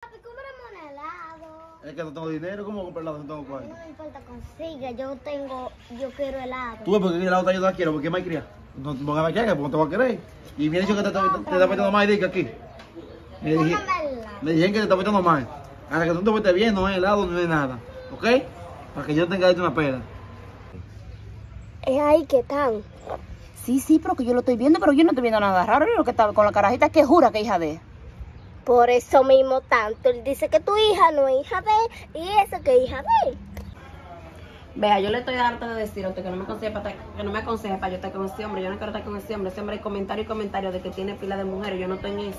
Papi, cómprame un helado. Es que no tengo dinero, ¿cómo comprar helado si no tengo cuarto? No importa, consiga. Yo tengo, yo quiero helado. Tú ves porque el helado yo no quiero, porque me cría. No te pongas a porque no te voy a querer. Y me han dicho que te, te, te está metiendo más dica aquí. Me, dije- me dijeron que te está metiendo más. Hasta que tú te metes bien, no es helado, no es nada. ¿Ok? Para que yo tenga ahí una pera. Es ahí que están. Sí, sí, pero que yo lo estoy viendo, pero yo no estoy viendo nada raro. Lo que está con la carajita que jura que hija de. Por eso mismo tanto. Él dice que tu hija no es hija de él y eso que es hija de él. Vea, yo le estoy harta de decir a usted que no me aconseje para, que no me aconseje para yo estar con ese hombre. Yo no quiero estar con ese hombre. Ese hombre hay comentario y comentario de que tiene pila de mujeres. Yo no estoy en eso.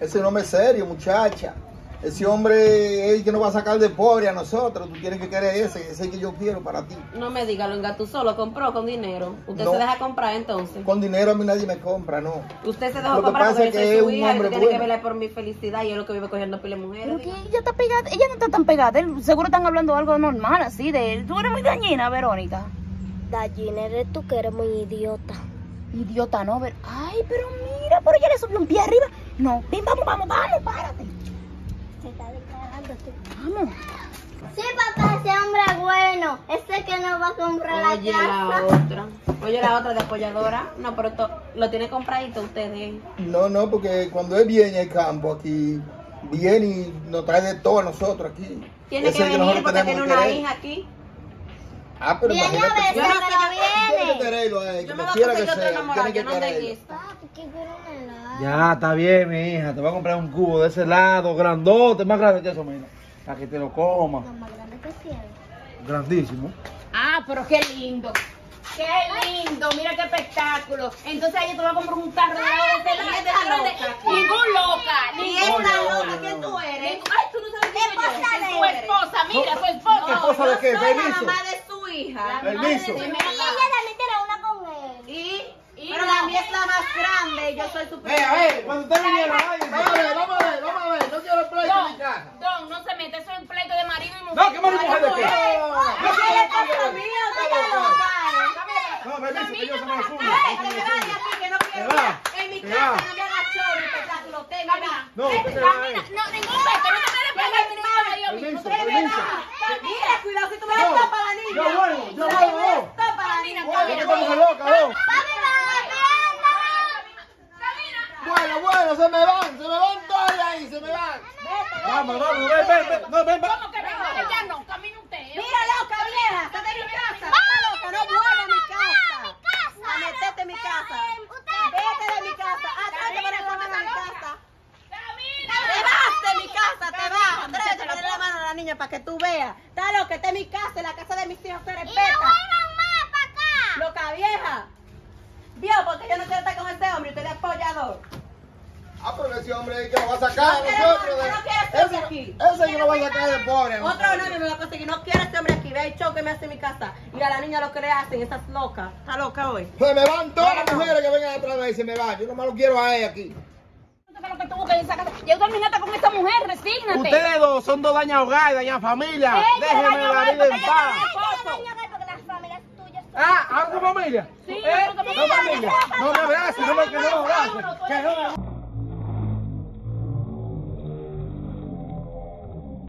Ese nombre es serio, muchacha. Ese hombre es el que nos va a sacar de pobre a nosotros. Tú tienes que querer ese, ese que yo quiero para ti. No me diga, lo engatusó, lo compró con dinero. Usted No. se deja comprar entonces. Con dinero a mí nadie me compra, no. Usted se Lo dejó que comprar pasa porque es que es su un hija hombre tiene que velar por mi felicidad y es lo que vive cogiendo pila de mujeres. Pero que ella está pegada, ella no está tan pegada. Él- seguro están hablando algo normal, así de. Tú eres muy dañina, Verónica. Dallín, eres tú que eres muy idiota. Idiota, no, ver. Ay, pero mira, pero ella le subió un pie arriba. No, ven, vamos, vamos, vamos, párate. Se está declarando tú. Vamos. Sí, papá, ese hombre es bueno. Ese que nos va a comprar Oye la otra. Oye la otra de apoyadora. No, pero esto lo tiene compradito ustedes. No, no, porque cuando él viene al campo aquí, viene y nos trae de todo a nosotros aquí. Tiene Ese que venir porque tiene una querer. hija aquí. Ah, pero Viene a imagínate. veces, Yo no sé, pero viene. Yo me voy a conseguir otro enamorado, yo no tengo quererlo. esto. Quiero un helado. Ya, está bien, mi hija. Te voy a comprar un cubo de ese lado, grandote, más grande que eso, mira. Para que te lo comas. Más grande que cielo. Grandísimo. Ah, pero qué lindo. Qué lindo, mira qué espectáculo. Entonces ella te va a comprar un carro de lado de ese lado, de ese grande. Ningún loca, ¿Y ningún esta loca? ¿Quién tú eres? Ay, tú no sabes quién soy yo. tu esposa, mira, su esposa. ¿Esposa de qué? Soy la Permiso. mamá de su hija. Permiso. Y ella también tiene una con él. Y, Y pero no. la mía es la más yo soy su Vea, eh, cuando usted Vamos a ver, vamos a ver, vamos a ver. No quiero pleito en mi casa. Don, no se mete, eso es un pleito de marido y mujer. No, ¿qué marido y mujer de qué? No, loca, ¿eh? No, permiso, que yo se me asumo. que se vaya aquí, que no quiero en mi casa, no me espectáculo, me va. No, usted se va. No, ningún pleito, no te Dios mío. Mira, cuidado si tú me la niña. yo vuelvo, yo vuelvo, no. Tapa a la niña. Oye, que esta mujer loca, ¿no? Bueno, bueno, se me van, se me van todas de ahí, se me van. Vamos, vamos, ven, ven, ven. No, ven, ven. ¿Cómo que no? Ella no, camina usted. Mira, loca vieja, está de mi casa. Está loca, no vuelva a mi casa. A meterte en mi casa. Vete de mi casa. Atrévete a la mano en mi casa. Te vas de mi casa, te vas. Atrévete a poner la mano a la niña para que tú veas. Está loca, esta es mi casa, la casa de mis hijos se respeta. Loca vieja. Vio, porque yo no quiero estar con este hombre, usted es apoyador. Ah, pero ese hombre es que nos va a sacar a No quiero, nosotros. no de- quiero este hombre Ese aquí. ese es que nos va a sacar de pobre. a Otro novio me va a conseguir. No quiero este hombre aquí. Ve el show que me hace en mi casa. Y a la niña lo que le hacen, esas locas. Está loca hoy. Se me van todas las mujeres que vengan atrás de y se me van. Yo nomás lo quiero a él aquí. ¿Qué es lo que tú buscas en esa casa? Ya terminaste con esta mujer, resígnate. Ustedes dos son dos dañas hogares, dañas familia. Ella Déjenme daña la hogar vida en paz. Porque las familias tuyas son... Ah, ¿algo familia? Sí, ¿Eh? No familia. No me abraces, no me que no me abraces. Que no me